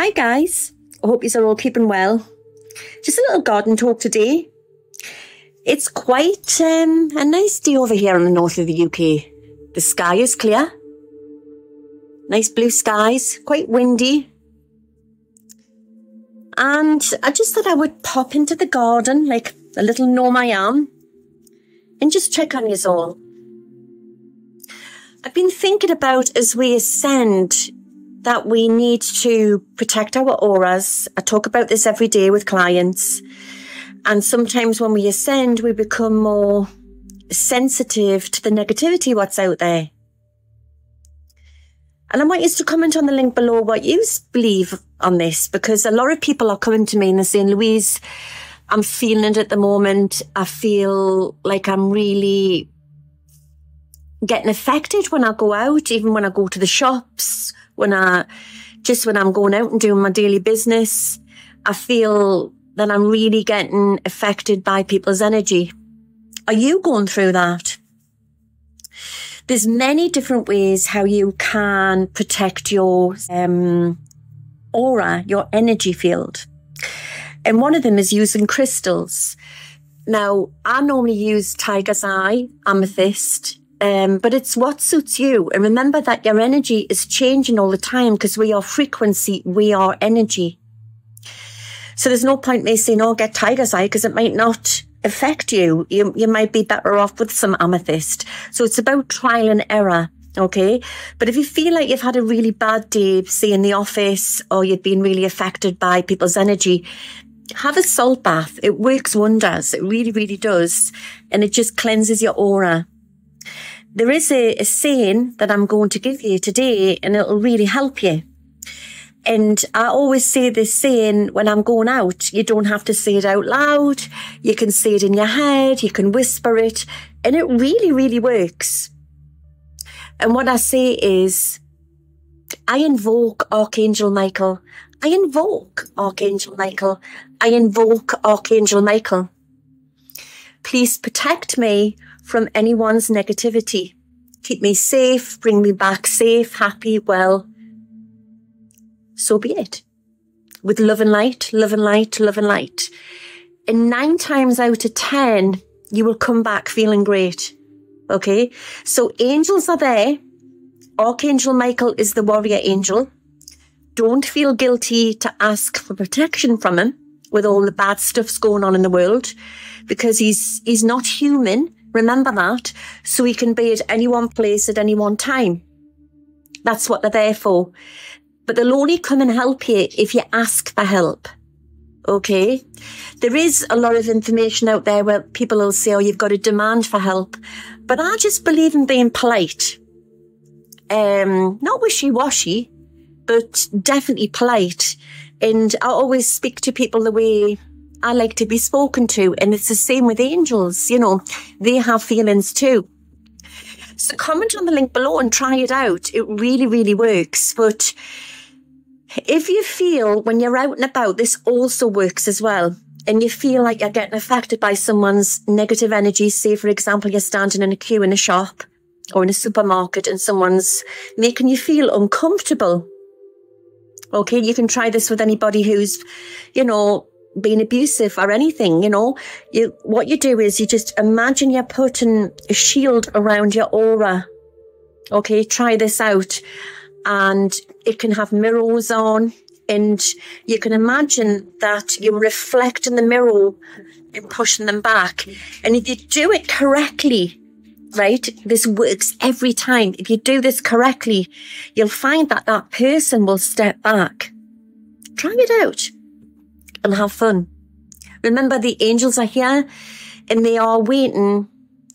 Hi guys, I hope you're all keeping well. Just a little garden talk today. It's quite um, a nice day over here in the north of the UK. The sky is clear. Nice blue skies, quite windy. And I just thought I would pop into the garden like a little gnome I am and just check on you all. I've been thinking about as we ascend that we need to protect our auras. I talk about this every day with clients. And sometimes when we ascend, we become more sensitive to the negativity what's out there. And I want you to comment on the link below what you believe on this, because a lot of people are coming to me and they're saying, Louise, I'm feeling it at the moment. I feel like I'm really getting affected when I go out, even when I go to the shops, when I, just when I'm going out and doing my daily business. I feel that I'm really getting affected by people's energy. Are you going through that? There's many different ways how you can protect your um, aura, your energy field. And one of them is using crystals. Now, I normally use tiger's eye, amethyst, um, but it's what suits you. And remember that your energy is changing all the time because we are frequency, we are energy. So there's no point me saying, oh, get tiger's eye because it might not affect you. You, you might be better off with some amethyst. So it's about trial and error. Okay. But if you feel like you've had a really bad day, say in the office, or you've been really affected by people's energy, have a salt bath. It works wonders. It really, really does. And it just cleanses your aura. There is a, a saying that I'm going to give you today and it'll really help you. And I always say this saying when I'm going out, you don't have to say it out loud. You can say it in your head. You can whisper it and it really, really works. And what I say is, I invoke Archangel Michael. I invoke Archangel Michael. I invoke Archangel Michael. Please protect me from anyone's negativity. Keep me safe, bring me back safe, happy, well. So be it. With love and light, love and light, love and light. And nine times out of 10, you will come back feeling great. Okay. So angels are there. Archangel Michael is the warrior angel. Don't feel guilty to ask for protection from him with all the bad stuff's going on in the world because he's, he's not human. Remember that. So he can be at any one place at any one time. That's what they're there for. But they'll only come and help you if you ask for help. Okay. There is a lot of information out there where people will say, oh, you've got a demand for help. But I just believe in being polite. Um, not wishy-washy, but definitely polite. And I always speak to people the way I like to be spoken to. And it's the same with angels, you know, they have feelings too. So comment on the link below and try it out. It really, really works. But if you feel when you're out and about, this also works as well. And you feel like you're getting affected by someone's negative energy. Say, for example, you're standing in a queue in a shop or in a supermarket and someone's making you feel uncomfortable. Okay. You can try this with anybody who's, you know, being abusive or anything, you know, you, what you do is you just imagine you're putting a shield around your aura. Okay. Try this out and it can have mirrors on and you can imagine that you reflect in the mirror and pushing them back. And if you do it correctly, right, this works every time. If you do this correctly, you'll find that that person will step back. Try it out and have fun. Remember, the angels are here and they are waiting.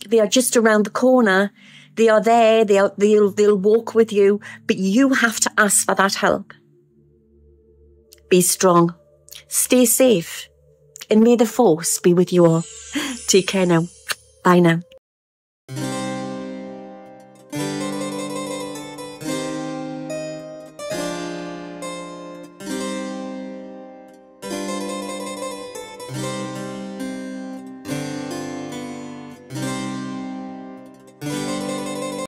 They are just around the corner. They are there. They are, they'll, they'll walk with you, but you have to ask for that help. Be strong. Stay safe. And may the force be with you all. Take care now. Bye now.